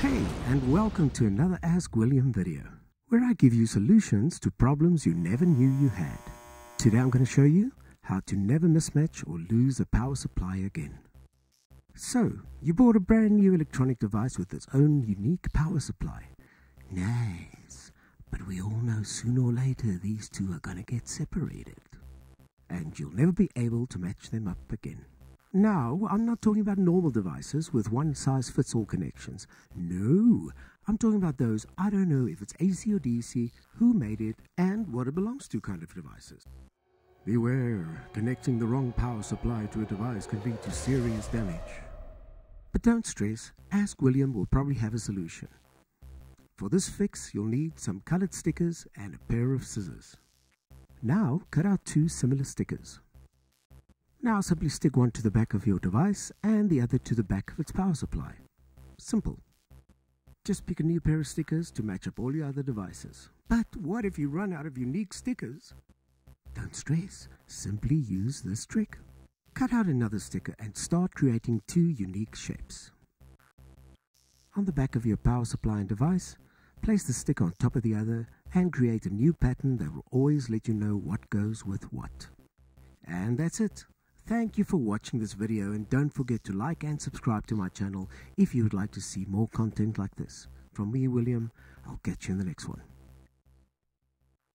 Hey, and welcome to another Ask William video, where I give you solutions to problems you never knew you had. Today I'm going to show you how to never mismatch or lose a power supply again. So, you bought a brand new electronic device with its own unique power supply. Nice. But we all know sooner or later these two are going to get separated. And you'll never be able to match them up again. Now, I'm not talking about normal devices with one size fits all connections. No, I'm talking about those I don't know if it's AC or DC, who made it, and what it belongs to kind of devices. Beware, connecting the wrong power supply to a device can lead to serious damage. But don't stress, Ask William will probably have a solution. For this fix, you'll need some colored stickers and a pair of scissors. Now, cut out two similar stickers. Now simply stick one to the back of your device and the other to the back of its power supply. Simple. Just pick a new pair of stickers to match up all your other devices. But what if you run out of unique stickers? Don't stress, simply use this trick. Cut out another sticker and start creating two unique shapes. On the back of your power supply and device, place the sticker on top of the other and create a new pattern that will always let you know what goes with what. And that's it. Thank you for watching this video and don't forget to like and subscribe to my channel if you would like to see more content like this. From me, William, I'll catch you in the next one.